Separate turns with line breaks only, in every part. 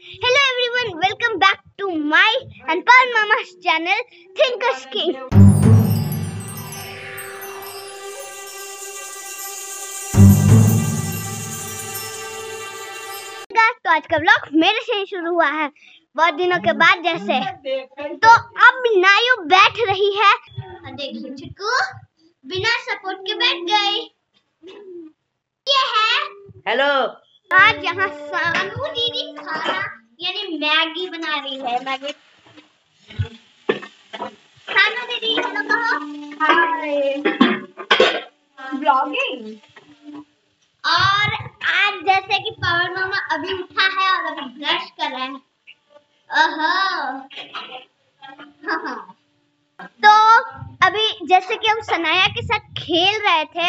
Hello everyone, welcome back to my and Pawan Mama's channel, Thinkers King. तो आज का vlog मेरे से ही शुरू हुआ है बहुत दिनों के बाद जैसे तो अब नायु बैठ रही है और देखिए चिक्कू बिना सपोर्ट के बैठ गई ये है
हेलो
आज यहाँ सानू दीदी खाना यानी मैगी बना रही है मैगी। सानू दीदी हेलो कहो। हाय। ब्लॉगिंग और आज जैसे कि पवन मामा अभी उठा है और अभी ब्रश कर रहा है। ओहो। हाँ। तो अभी जैसे कि हम सनाया के साथ खेल रहे थे।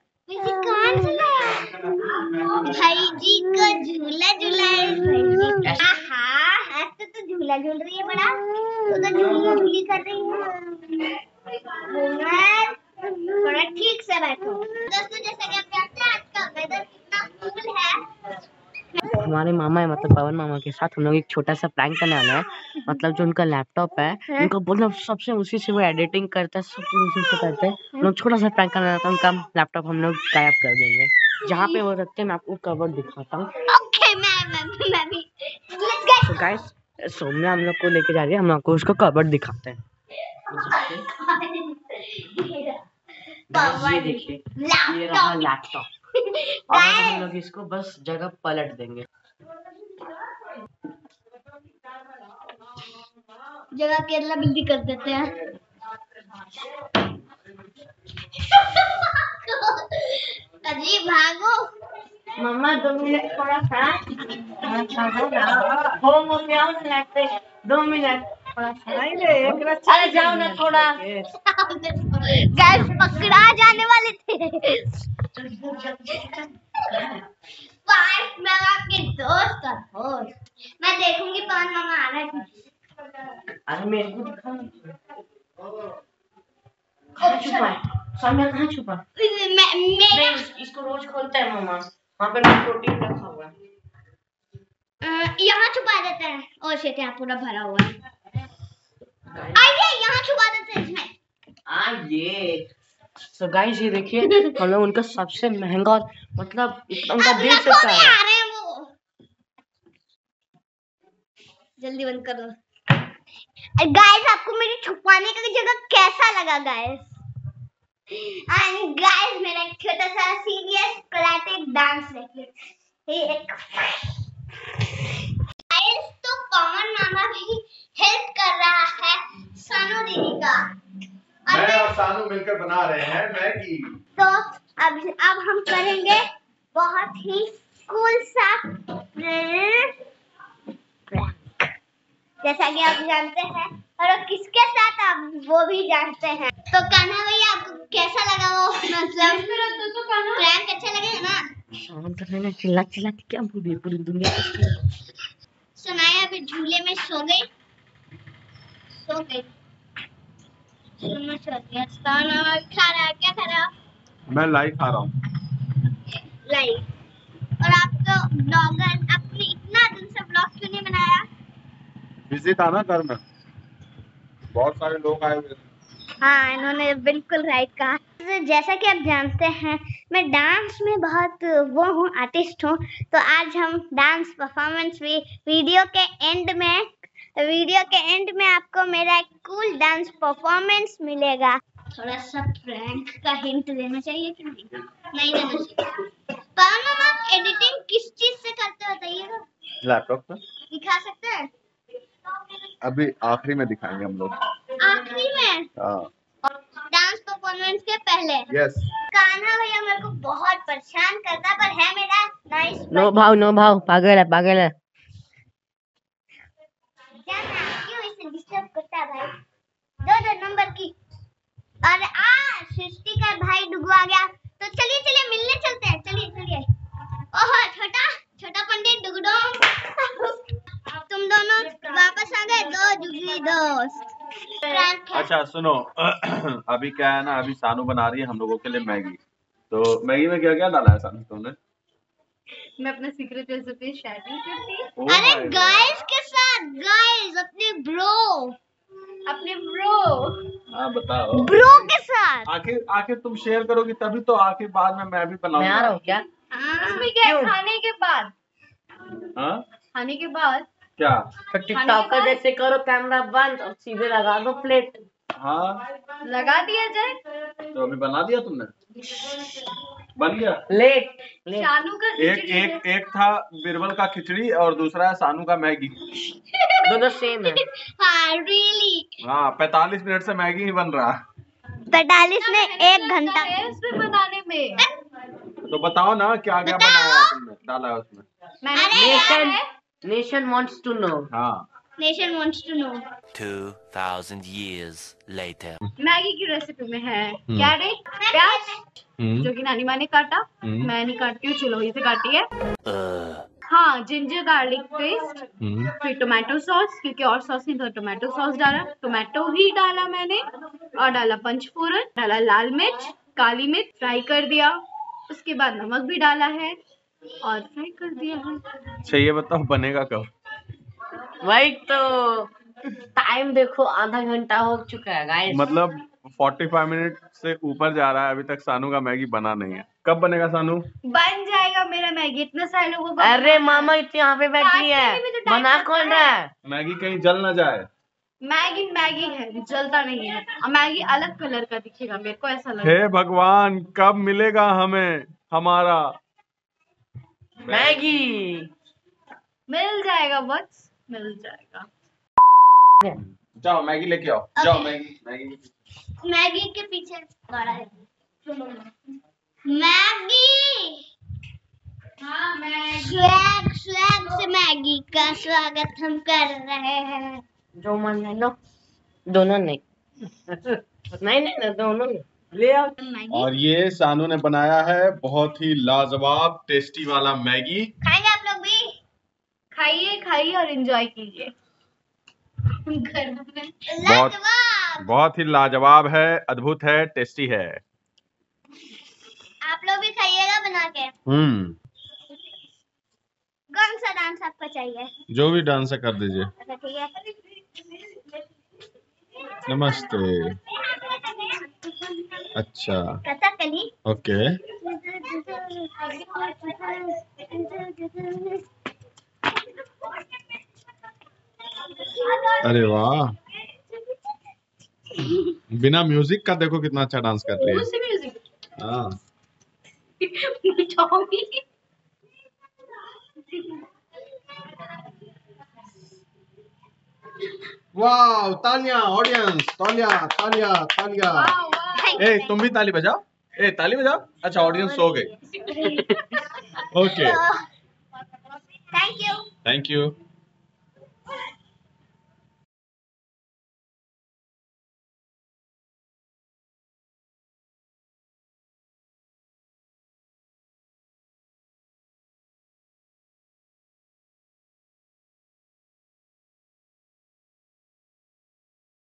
जी को झूला झूला भाई आहा ऐसे तो झूला झूल रही है बड़ा तो तो झूली झूली कर रही है बुमर थोड़ा ठीक से बैठो दोस्तों जैसा कि आप जानते हैं आज का वेदर कितना कूल है
हमारे मामा है मतलब पवन मामा के साथ हम लोग एक छोटा सा प्रैंक करने वाले हैं। मतलब जो उनका लैपटॉप है। उनका मतलब सबसे उसी से वो एडिटिंग करता है सब कुछ उसी से करते हैं। हम लोग छोटा सा प्रैंक करने वाला उनका लैपटॉप हम लोग गायब कर देंगे। जहाँ पे वो रखते हैं मैं आपको कवर दिखाता हूँ। तो गाइस सोम्या हम लोग को लेके जा रही है हम आपको उसका कवर दिखाते हैं। ये देखिए ये रहा लैपटॉप और हम लोग इसको बस जगह पलट देंगे।
जगह केरला बिल्डी कर देते हैं। अजी भागो।
मम्मा दो मिनट थोड़ा सा। हो मम्मी आओ ना दो मिनट अरे जाओ ना थोड़ा।
गैस पकड़ा जाने वाले थे। में आपके दोस्त का दोस्त मैं देखूँगी पवन मामा आ रहा है।
अरे मेरे को दिखा कहाँ छुपा है सामने कहाँ छुपा
मेरा
इसको रोज खोलता है मामा वहाँ पे प्रोटीन रखा हुआ है
यहाँ छुपा देते हैं और शिट यहाँ पूरा भरा हुआ है आइए यहाँ छुपा देते हैं इसमें
आ ये सो गाइस ये देखिए हम लोग उनका सबसे महँगा और मतलब उनका देख सकता है
जल्दी बंद कर दो गाइस आपको मेरी छुपाने का जगह कैसा लगा गाइस एंड गाइस मेरा एक छोटा सा सीरियस कराटे डांस गाइस तो पवन मामा भी हेल्प कर रहा है सानू दीदी का। और
मैं और सानू मिलकर बना रहे हैं मैगी।
तो अब अब हम करेंगे बहुत ही कूल सा। जैसा कि आप जानते हैं और किसके साथ आप वो भी जानते हैं। तो कान्हा भैया आपको कैसा लगा वो? मतलब प्रैंक अच्छा लगेगा ना?
शांत रहना चिल्ला चिल्ला के क्या बोल रही पूरी दुनिया? को
सुनाया अभी झूले में सो गई। सो गई। सुनो सो खाना खा रहा है क्या खा रहा
मैं लाई खा रहा हूँ।
लाइक और आप तो ब्लॉगर आपने इतना दिन से ब्लॉग क्यों नहीं बनाया?
बिज़ी था ना घर में। बहुत सारे लोग आए हुए
हाँ। इन्होंने बिल्कुल राइट कहा। तो जैसा कि आप जानते हैं मैं डांस में बहुत वो हूँ आर्टिस्ट हूँ। तो आज हम डांस परफॉर्मेंस भी वीडियो के एंड में वीडियो के एंड में आपको मेरा एक कूल डांस परफॉर्मेंस मिलेगा। थोड़ा सा प्रैंक का हिंट देना चाहिए कि नहीं? नहीं देना चाहिए। पवन आप एडिटिंग किस चीज़ से करते हो बताइएगा।
लैपटॉप पे।
दिखा सकते हैं?
अभी आखिरी में दिखाएँगे हम लोग।
आखिरी में? डांस परफॉर्मेंस के पहले?
यस
कान्हा भैया मेरे को बहुत परेशान करता पर है मेरा नाइस
नो भाव नो भाव। पागल है पागल है।
क्यों कुत्ता भाई। दो दो नंबर की। और आ सृष्टि का भाई डुगू आ गया तो चलिए चलिए मिलने चलते हैं चलिए चलिए ओहो छोटा छोटा पंडित डुगडोंग तुम दोनों वापस आ गए दो जुगली दोस्त Prank है।
अच्छा सुनो। अभी क्या है ना अभी सानू बना रही है हम लोगों के लिए मैगी। तो मैगी में क्या क्या डाला है सानू तुमने?
मैं अपना सीक्रेट रेसिपी शेयर नहीं करती।
Oh
अरे गाइस के साथ गाइस अपने ब्रो
अपने ब्रो
हाँ बताओ।
ब्रो के साथ।
आखिर आखिर तुम शेयर करोगी तभी तो आखिर बाद में मैं भी
मैं आ रहा हूँ क्या?
उसमें क्या खाने के बाद।
हाँ?
खाने के बाद।
क्या?
तो टिकटॉकर जैसे करो कैमरा बंद और सीधे लगा दो प्लेट
हाँ।
लगा दिया जाए।
तो अभी बना दिया तुमने? बन गया?
लेट लेट
शानू का
एक एक एक था बिरबल का खिचड़ी और दूसरा है सानू का मैगी।
दोनों सेम है।
हाँ रियली
हाँ पैतालीस मिनट से मैगी ही बन रहा।
पैतालीस में एक घंटा।
है उसमें बनाने में?
तो बताओ ना क्या क्या बनाया तुमने? डाला है उसमें।
Nation nation wants to know
हाँ।
Nation wants to know
2,000 years later.
Maggi की रेसिपी में है। कैरेट प्याज? जो कि नानी माँ ने काटा।
हम्म।
मैं नहीं काटती हूँ चिलोही से काटी है।
Uh.
हाँ जिंजर गार्लिक पेस्ट फिर टोमेटो सॉस क्योंकि और सॉस नहीं तो टोमेटो सॉस डाला। टोमेटो ही डाला मैंने और डाला पंचफोरन डाला लाल मिर्च काली मिर्च फ्राई कर दिया। उसके बाद नमक भी डाला है और फ्राई कर दिया है।
अच्छा ये बताओ बनेगा कब?
वही तो। टाइम देखो आधा घंटा हो चुका है गाइस
मतलब 45 मिनट से ऊपर जा रहा है अभी तक सानू का मैगी बना नहीं है। कब बनेगा सानू?
बन जाएगा मेरा मैगी इतने सारे लोगों को
अरे मामा इतने यहाँ पे बैठी है।
तो
बना कौन रहा है?
मैगी कहीं जल ना जाए।
मैगी मैगी है जलता नहीं है। और मैगी अलग कलर का दिखेगा मेरे को ऐसा लग
हे भगवान कब मिलेगा हमें हमारा?
मैगी।
मिल जाएगा बस मिल जाएगा।
जाओ मैगी लेके आओ। जाओ मैगी मैगी।
मैगी के पीछे बड़ा है। मैगी!
हाँ मैगी।
स्वैग स्वैग से मैगी का स्वागत हम कर रहे हैं।
जो मन है लो दोनों नहीं। नहीं नहीं नहीं, दोनों नहीं। ले आओ।
और ये सानू ने बनाया है बहुत ही लाजवाब टेस्टी वाला मैगी।
खाइए खाइए और एंजॉय कीजिए। घर में
लाजवाब।
बहुत ही लाजवाब है अद्भुत है टेस्टी है।
आप लोग भी खाइएगा बना के।
हम्म।
कौन सा डांस आपको चाहिए?
जो भी डांस है कर दीजिए।
अच्छा
नमस्ते। अच्छा।
कथकली
ओके। अरे वाह। बिना म्यूज़िक का देखो कितना अच्छा डांस कर रही है। हाँ। वाह तालियाँ ऑडियंस तालियाँ तालियाँ तालियाँ। ए तुम भी ताली बजाओ। ए ताली बजाओ। अच्छा ऑडियंस सो गई okay
thank you
thank you